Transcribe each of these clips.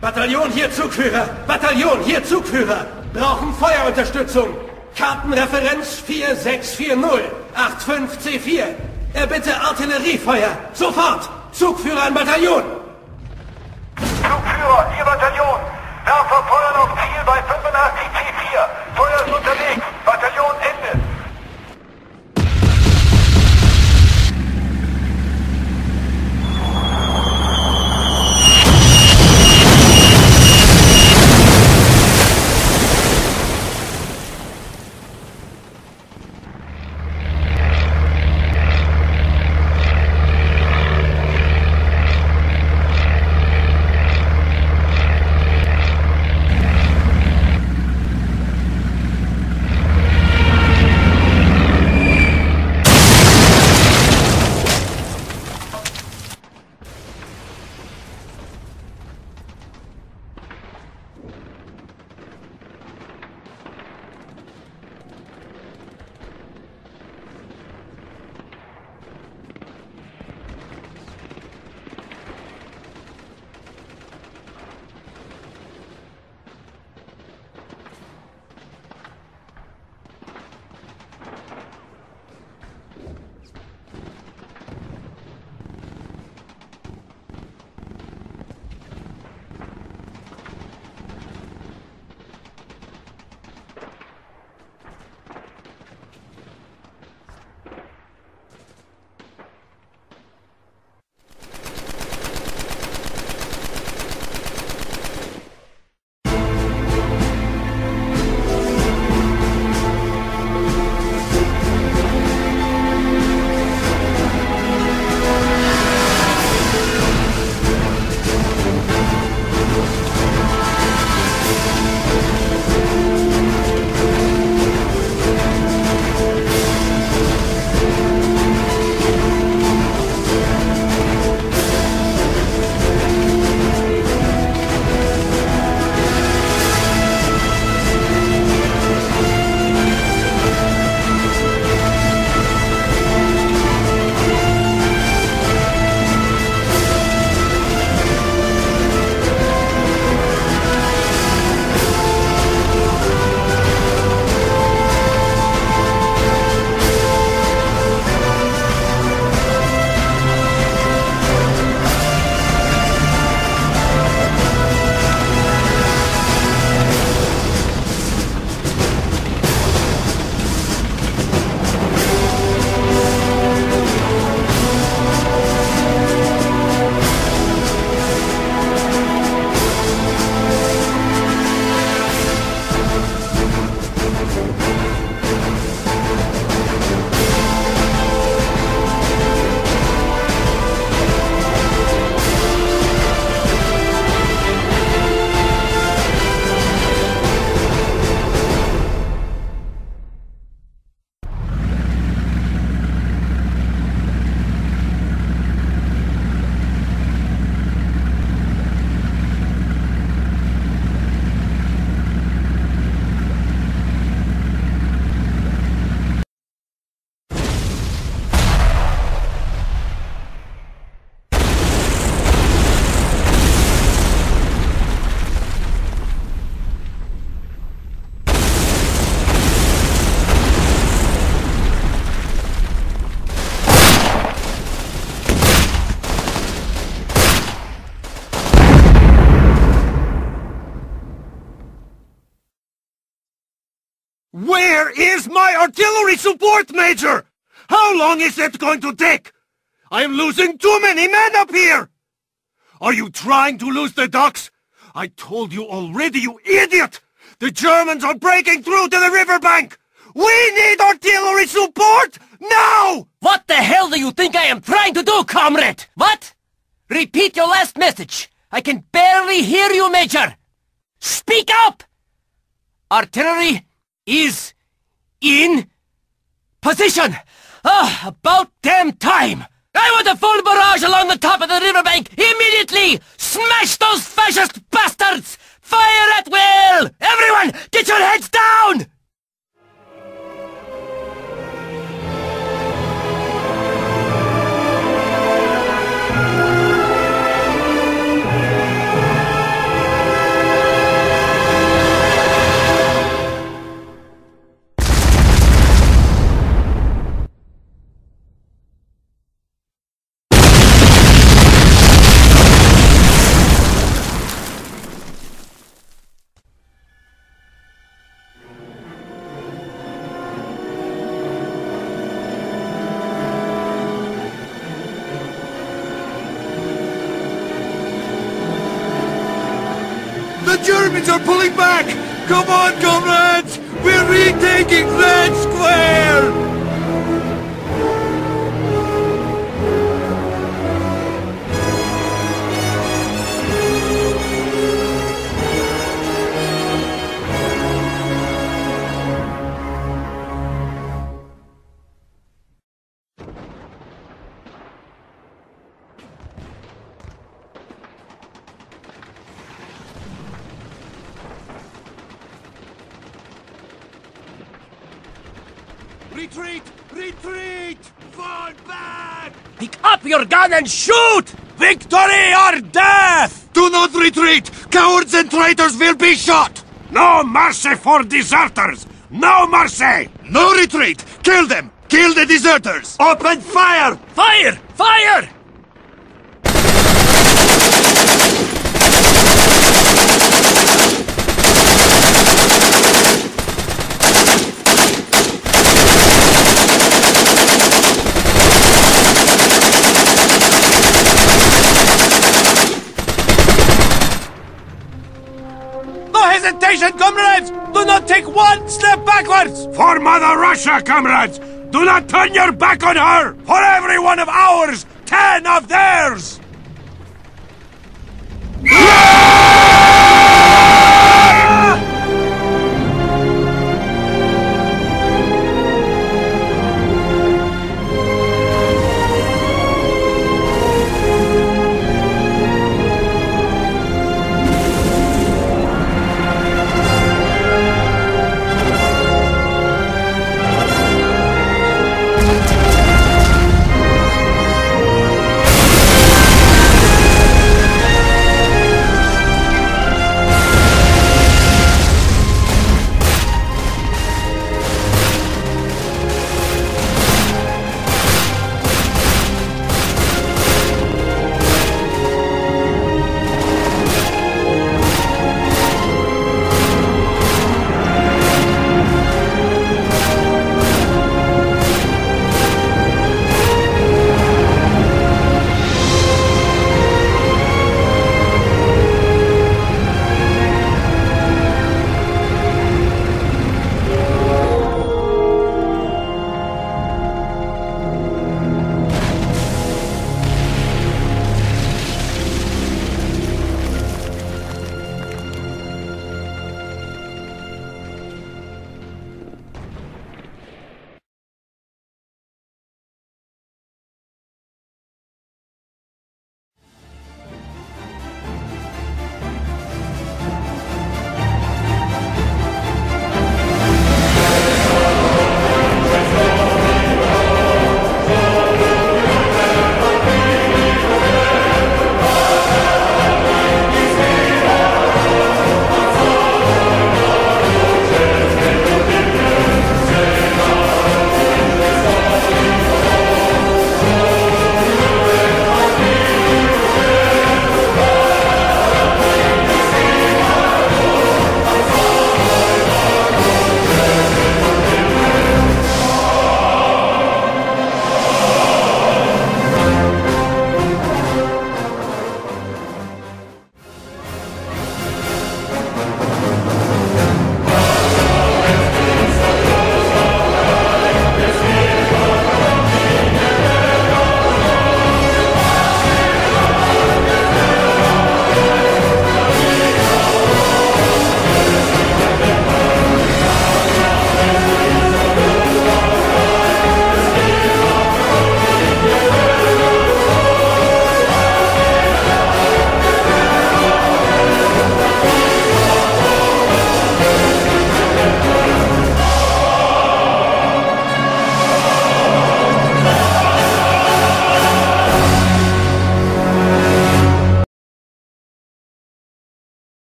Bataillon hier Zugführer! Bataillon hier Zugführer! Brauchen Feuerunterstützung! Kartenreferenz 4640 85C4. Erbitte Artilleriefeuer! Sofort! Zugführer an Bataillon! Where is my artillery support, Major? How long is it going to take? I am losing too many men up here! Are you trying to lose the docks? I told you already, you idiot! The Germans are breaking through to the riverbank! We need artillery support now! What the hell do you think I am trying to do, comrade? What? Repeat your last message. I can barely hear you, Major. Speak up! Artillery is in position. Ah, about damn time. I want a full barrage along the top of the riverbank immediately! Smash those fascist bastards! Fire at will! Everyone, get your heads down! Germans are pulling back! Come on, comrades! We're retaking Red Square! Up your gun and shoot! Victory or death! Do not retreat! Cowards and traitors will be shot! No mercy for deserters! No mercy! No retreat! Kill them! Kill the deserters! Open fire! Fire! Fire! Comrades! Do not take one step backwards! For Mother Russia, comrades! Do not turn your back on her! For every one of ours, ten of theirs!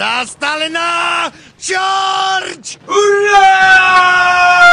Za Stalina! Charge! Hurrah!